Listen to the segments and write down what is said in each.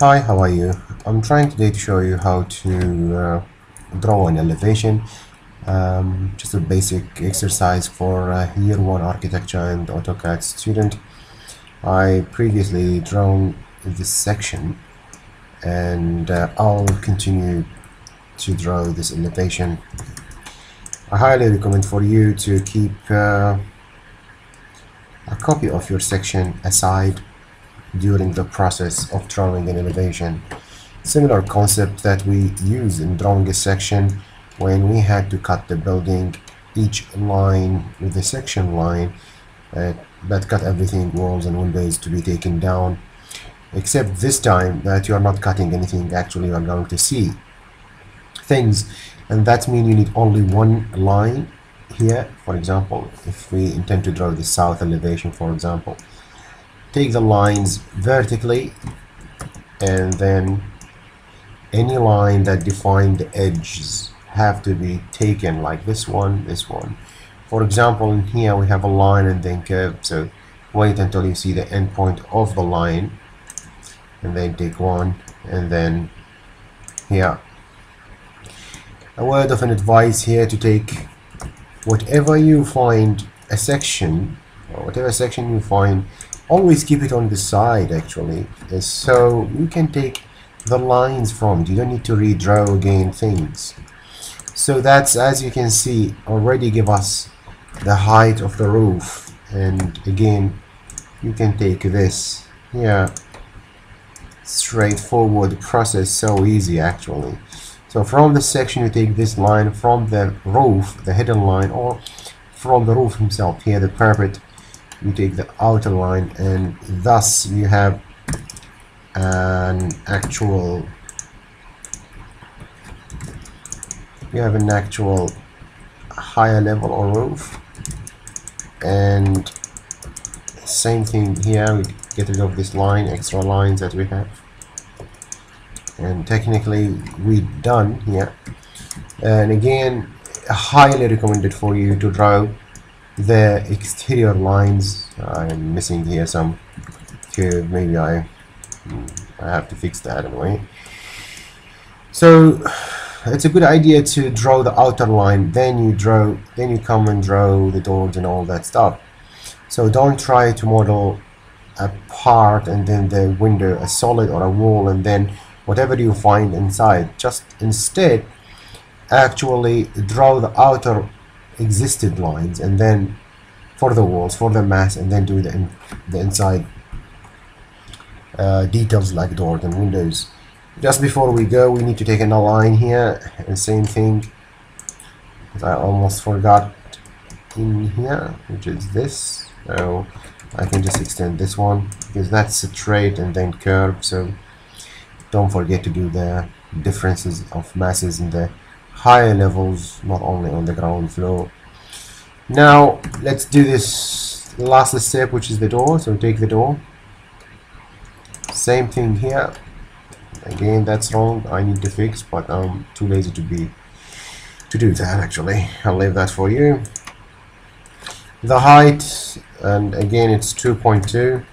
Hi, how are you? I'm trying today to show you how to uh, draw an elevation. Um, just a basic exercise for uh, year one architecture and AutoCAD student. I previously drawn this section and uh, I'll continue to draw this elevation. I highly recommend for you to keep uh, a copy of your section aside during the process of drawing an elevation. Similar concept that we use in drawing a section when we had to cut the building, each line with a section line uh, that cut everything, walls and windows to be taken down. Except this time that you are not cutting anything, actually you are going to see things and that means you need only one line here for example if we intend to draw the south elevation for example take the lines vertically and then any line that define the edges have to be taken like this one this one. For example in here we have a line and then curve. So wait until you see the endpoint of the line and then take one and then here. A word of an advice here to take whatever you find a section or whatever section you find always keep it on the side actually. Uh, so you can take the lines from it. You don't need to redraw again things. So that's as you can see already give us the height of the roof. And again you can take this. Yeah. Straightforward process so easy actually. So from the section you take this line from the roof, the hidden line, or from the roof himself, here the parapet, you take the outer line and thus you have an actual you have an actual higher level or roof. And same thing here we get rid of this line extra lines that we have. And technically we done here. And again highly recommended for you to draw the exterior lines. I'm missing here some. Curve maybe I I have to fix that anyway. So it's a good idea to draw the outer line. Then you draw then you come and draw the doors and all that stuff. So don't try to model a part and then the window a solid or a wall and then whatever you find inside. Just instead actually draw the outer existed lines and then for the walls for the mass and then do the, in, the inside uh, details like doors and windows. Just before we go we need to take another line here and same thing I almost forgot in here which is this. So I can just extend this one because that's a straight and then curve so don't forget to do the differences of masses in the higher levels not only on the ground floor. Now let's do this last step which is the door. So take the door. Same thing here. Again that's wrong. I need to fix but I'm too lazy to be to do that actually. I'll leave that for you. The height and again it's 2.2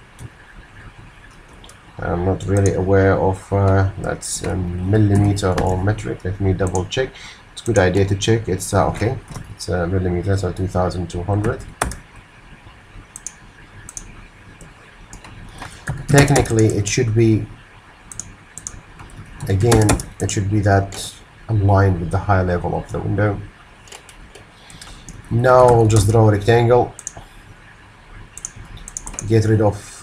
I'm not really aware of uh, that's millimeter or metric. Let me double check. It's a good idea to check. It's uh, okay. It's a millimeter so 2200 technically it should be again it should be that aligned with the high level of the window. Now we'll just draw a rectangle. Get rid of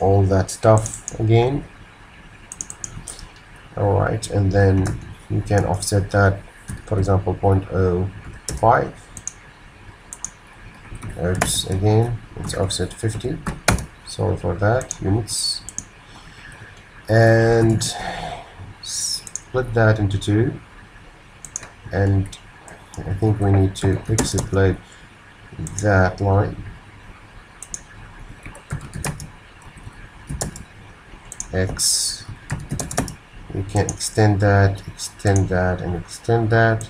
all that stuff again. Alright and then you can offset that for example 0.05 oops again it's offset 50 sorry for that units. And split that into two. And I think we need to pixel that line x. We can extend that extend that and extend that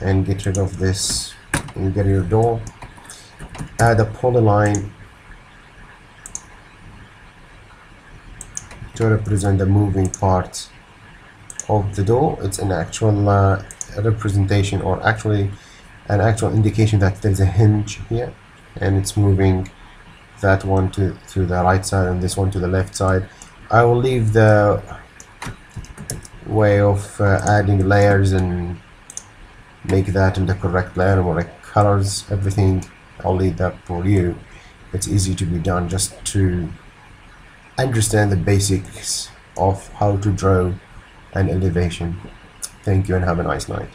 and get rid of this. And get your door. Add a polyline to represent the moving parts of the door. It's an actual uh, representation or actually an actual indication that there's a hinge here and it's moving that one to, to the right side and this one to the left side I will leave the way of uh, adding layers and make that in the correct layer or like colors everything. I'll leave that for you. It's easy to be done just to understand the basics of how to draw an elevation. Thank you and have a nice night